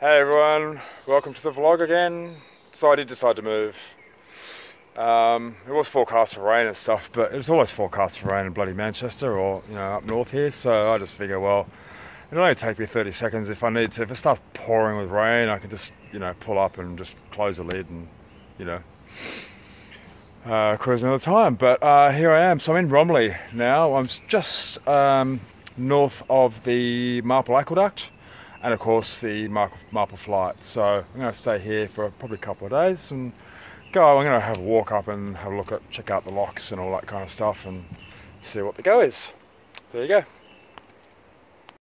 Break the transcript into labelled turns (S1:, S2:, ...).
S1: Hey everyone, welcome to the vlog again. So I did decide to move. Um, it was forecast for rain and stuff, but it was always forecast for rain in bloody Manchester or you know up north here. So I just figure, well, it'll only take me 30 seconds if I need to. If it starts pouring with rain, I can just you know pull up and just close the lid and you know uh, cruise another time. But uh, here I am. So I'm in Romiley now. I'm just um, north of the Marple Aqueduct and of course the Marple, Flight. So I'm going to stay here for probably a couple of days and go. I'm going to have a walk up and have a look at, check out the locks and all that kind of stuff and see what the go is. There you go.